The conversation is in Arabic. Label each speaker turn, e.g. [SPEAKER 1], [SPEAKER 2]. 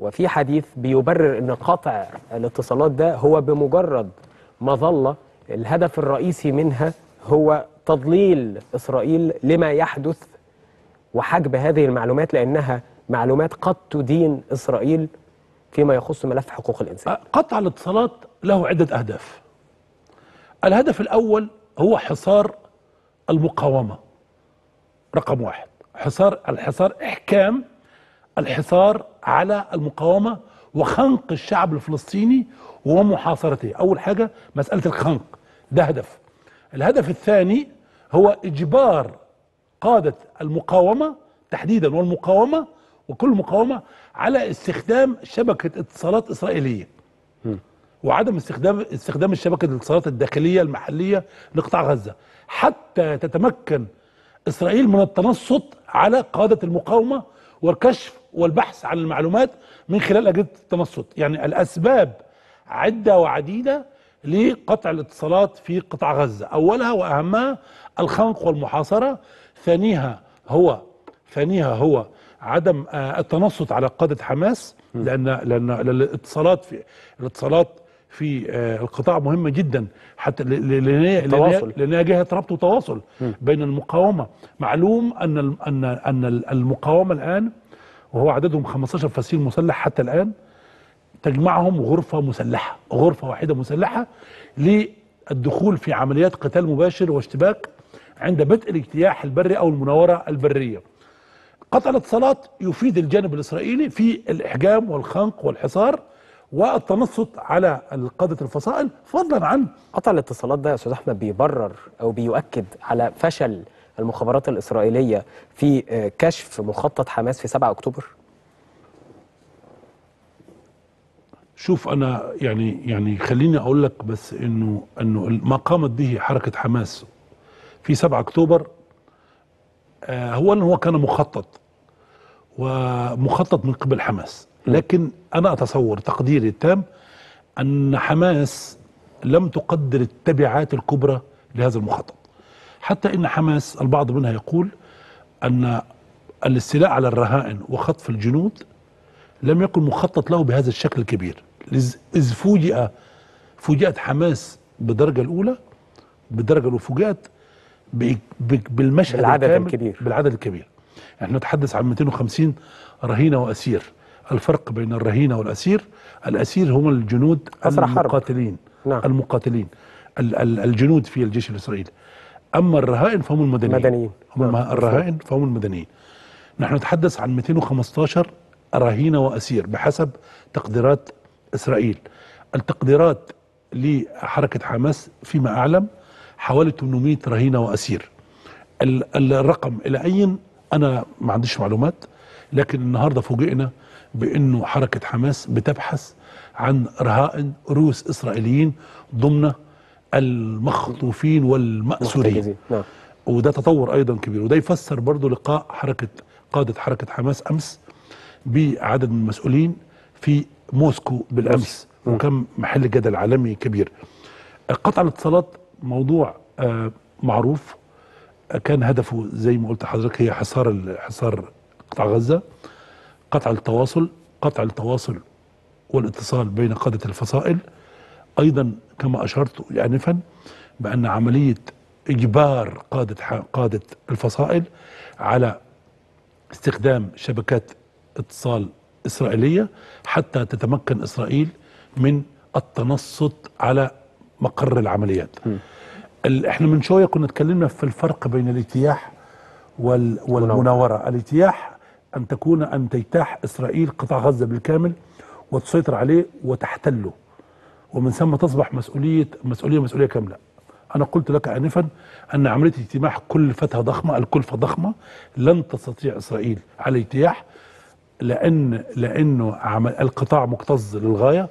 [SPEAKER 1] وفي حديث بيبرر إن قطع الاتصالات ده هو بمجرد مظله الهدف الرئيسي منها هو تضليل إسرائيل لما يحدث وحجب هذه المعلومات لأنها معلومات قد تدين إسرائيل فيما يخص ملف حقوق الإنسان.
[SPEAKER 2] قطع الاتصالات له عدة أهداف الهدف الأول هو حصار المقاومة رقم واحد حصار الحصار إحكام الحصار على المقاومة وخنق الشعب الفلسطيني ومحاصرته. أول حاجة مسألة الخنق ده هدف. الهدف الثاني هو إجبار قادة المقاومة تحديدا والمقاومة وكل مقاومة على استخدام شبكة اتصالات إسرائيلية. وعدم استخدام استخدام الشبكة الاتصالات الداخلية المحلية لقطاع غزة. حتى تتمكن إسرائيل من التنصت على قادة المقاومة والكشف والبحث عن المعلومات من خلال أجهزة التنصت يعني الأسباب عدة وعديدة لقطع الاتصالات في قطاع غزة. أولها وأهمها الخنق والمحاصرة. ثانيها هو ثانيها هو عدم آه، التنصت على قادة حماس لأن لأن الاتصالات في الاتصالات في آه، القطاع مهمة جدا. حتى. لأنها جهة ربط وتواصل بين المقاومة. معلوم أن أن أن المقاومة الآن وهو عددهم 15 فصيل مسلح حتى الآن تجمعهم غرفة مسلحة غرفة واحدة مسلحة للدخول في عمليات قتال مباشر واشتباك عند بدء الاجتياح البري أو المناورة البرية. قطع الاتصالات يفيد الجانب الإسرائيلي في الإحجام والخنق والحصار والتنصت على قادة الفصائل. فضلا عن
[SPEAKER 1] قطع الاتصالات ده يا أستاذ أحمد بيبرر أو بيؤكد على فشل المخابرات الإسرائيلية في آه، كشف مخطط حماس في 7 أكتوبر؟
[SPEAKER 2] شوف أنا يعني يعني خليني أقول لك بس إنه إنه ما قامت به حركة حماس في 7 أكتوبر. آه هو انه هو كان مخطط ومخطط من قبل حماس. لكن أنا أتصور تقديري التام أن حماس لم تقدر التبعات الكبرى لهذا المخطط. حتى إن حماس البعض منها يقول أن الاستيلاء على الرهائن وخطف الجنود لم يكن مخطط له بهذا الشكل الكبير إذ فوجئ فوجئت حماس بالدرجة الأولى بالدرجة الأولى فوجئت بالمشهد
[SPEAKER 1] بالعدد
[SPEAKER 2] الكامل
[SPEAKER 1] الكبير.
[SPEAKER 2] بالعدد الكبير إحنا نتحدث عن 250 رهينة وأسير الفرق بين الرهينة والأسير الأسير هم الجنود
[SPEAKER 1] أسرى حرب.
[SPEAKER 2] المقاتلين
[SPEAKER 1] نعم.
[SPEAKER 2] المقاتلين ال- ال- الجنود في الجيش الإسرائيلي أما الرهائن فهم المدنيين.
[SPEAKER 1] مدنيين.
[SPEAKER 2] هم
[SPEAKER 1] نعم.
[SPEAKER 2] الرهائن فهم المدنيين. نحن نتحدث عن 215 رهينة وأسير بحسب تقديرات إسرائيل. التقديرات لحركة حماس فيما أعلم حوالي 800 رهينة وأسير. ال- ال- الرقم إلى أين؟ أنا ما عنديش معلومات لكن النهاردة فوجئنا بأنه حركة حماس بتبحث عن رهائن روس إسرائيليين ضمن المخطوفين والمأسورين.
[SPEAKER 1] نعم.
[SPEAKER 2] وده تطور أيضا كبير. وده يفسر برضو لقاء حركة قادة حركة حماس أمس بعدد من المسؤولين في موسكو بالأمس وكان محل جدل عالمي كبير. قطع الاتصالات موضوع آه، معروف. كان هدفه زي ما قلت لحضرتك هي حصار حصار قطاع غزة قطع التواصل قطع التواصل والاتصال بين قادة الفصائل أيضا كما أشرت انفا بأن عملية إجبار قادة ح- قادة الفصائل على استخدام شبكات اتصال إسرائيلية حتى تتمكن إسرائيل من التنصت على مقر العمليات. ال- إحنا من شوية كنا اتكلمنا في الفرق بين الاجتياح وال والمناورة، الاجتياح أن تكون أن تجتاح إسرائيل قطاع غزة بالكامل وتسيطر عليه وتحتله. ومن ثم تصبح مسؤوليه مسؤولية مسؤولية كاملة. أنا قلت لك انفا أن عملية اجتماع كلفتها ضخمة، الكلفة ضخمة لن تستطيع إسرائيل على اجتياح لأن لأنه القطاع مكتظ للغاية